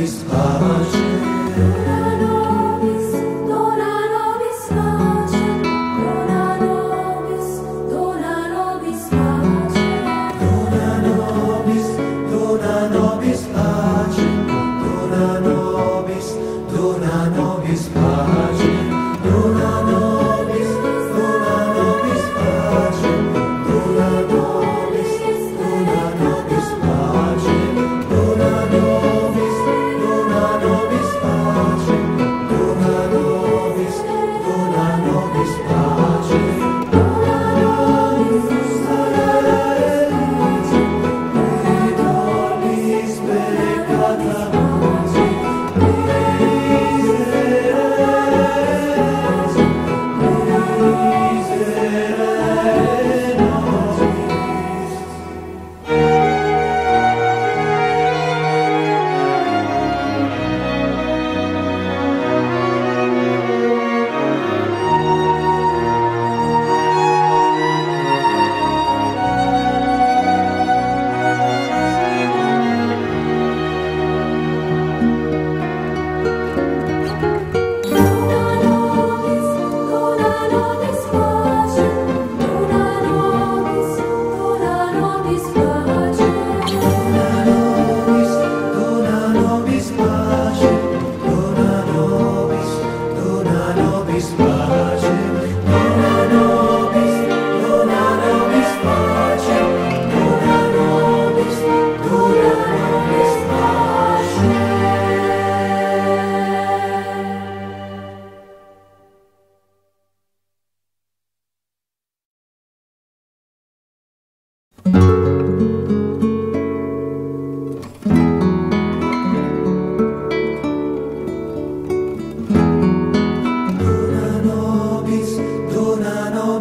Bispa Magia.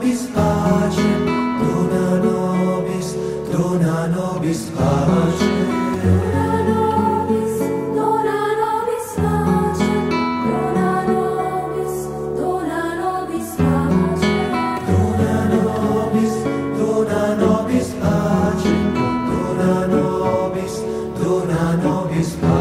nobis pace, dona nobis, dona nobis pace. Dona nobis, dona nobis pace, dona nobis, dona nobis pace. Dona nobis, dona nobis pace, dona nobis, dona nobis pace.